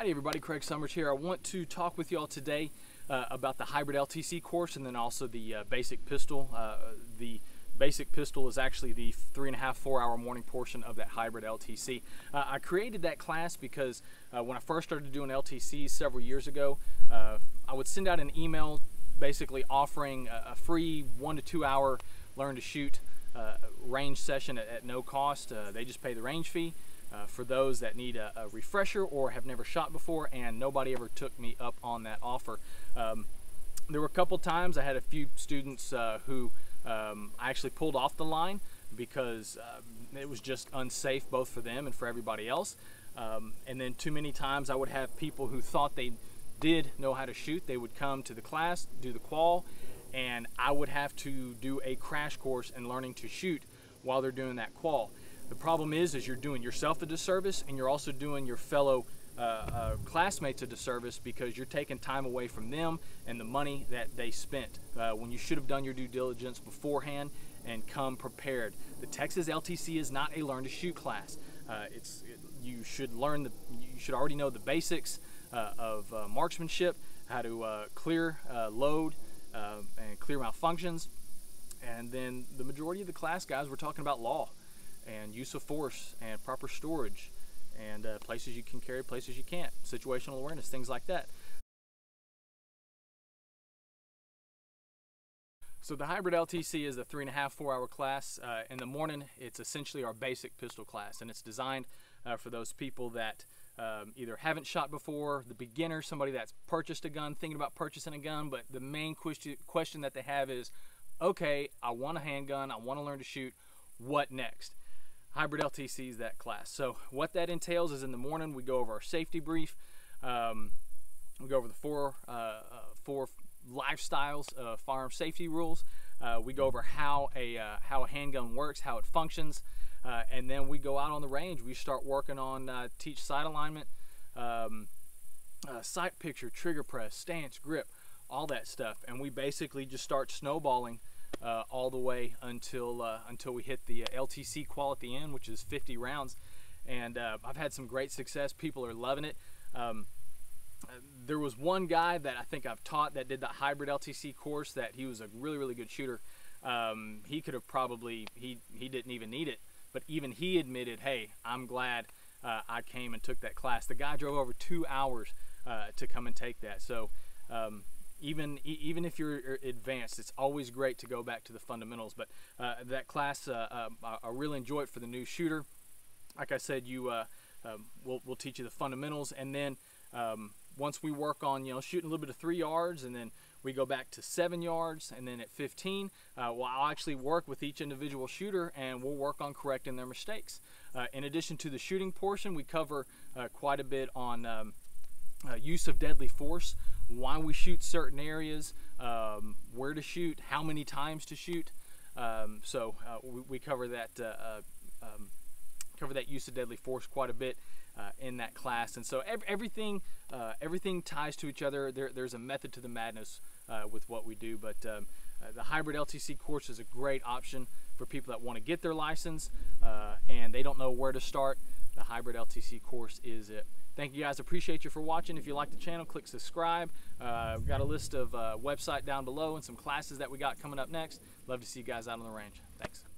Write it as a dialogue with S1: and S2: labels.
S1: Howdy everybody, Craig Summers here. I want to talk with y'all today uh, about the hybrid LTC course and then also the uh, basic pistol. Uh, the basic pistol is actually the three and a half, four hour morning portion of that hybrid LTC. Uh, I created that class because uh, when I first started doing LTCs several years ago, uh, I would send out an email basically offering a, free one to two hour learn to shoot range session at, at no cost. they just pay the range fee uh, for those that need a, a, refresher or have never shot before and nobody ever took me up on that offer. Um, there were a couple times I had a few students uh, who um, I actually pulled off the line because uh, it was just unsafe both for them and for everybody else. Um, and then too many times I would have people who thought they did know how to shoot. They would come to the class, do the qual, and I would have to do a crash course in learning to shoot while they're doing that qual. The problem is, is you're doing yourself a disservice and you're also doing your fellow uh, uh, classmates a disservice because you're taking time away from them and the money that they spent uh, when you should have done your due diligence beforehand and come prepared. The Texas LTC is not a learn to shoot class. Uh, it's it, you should learn the you should already know the basics uh, of uh, marksmanship, how to clear load and clear malfunctions, and then the majority of the class guys we're talking about law and use of force and proper storage and uh, places you can carry, places you can't, situational awareness, things like that. So the hybrid LTC is a three and a half, four hour class. Uh, in the morning, it's essentially our basic pistol class, and it's designed uh, for those people that um, either haven't shot before, the beginner, somebody that's purchased a gun, thinking about purchasing a gun, but the main question, question that they have is, okay, I want a handgun, I want to learn to shoot, what next? Hybrid LTC is that class. So what that entails is in the morning we go over our safety brief. Um, we go over the four uh, uh, four lifestyles of firearm safety rules. Uh, we go over how a uh, how a handgun works, how it functions, uh, and then we go out on the range. We start working on teach sight alignment, um, sight picture, trigger press, stance, grip, all that stuff, and we basically just start snowballing uh, all the way until uh, until we hit the uh, LTC qual at the end, which is 50 rounds. And uh, I've had some great success. People are loving it. Um, there was one guy that I think I've taught that did the hybrid LTC course that he was a really really good shooter. Um, he could have probably he he didn't even need it, but even he admitted, hey, I'm glad uh, I came and took that class. The guy drove over two hours uh, to come and take that. So um, even even if you're er, advanced, it's always great to go back to the fundamentals. But uh, that class, uh, uh, I really enjoy it for the new shooter. Like I said, you uh, um, we'll, we'll teach you the fundamentals, and then um, once we work on you know shooting a little bit of three yards, and then we go back to seven yards, and then at 15, uh, well, I'll actually work with each individual shooter, and we'll work on correcting their mistakes. Uh, in addition to the shooting portion, we cover quite a bit on um, use of deadly force why we shoot certain areas, um, where to shoot, how many times to shoot. Um, so uh, we, we, cover that uh, uh, um, cover that use of deadly force quite a bit uh, in that class. And so ev everything uh, everything ties to each other. There, there's a method to the madness uh, with what we do. But um, the hybrid LTC course is a great option for people that want to get their license and they don't know where to start. The hybrid LTC course is it. Thank you guys. Appreciate you for watching. If you like the channel, click subscribe. Uh, we've got a list of uh, website down below and some classes that we got coming up next. Love to see you guys out on the range. Thanks.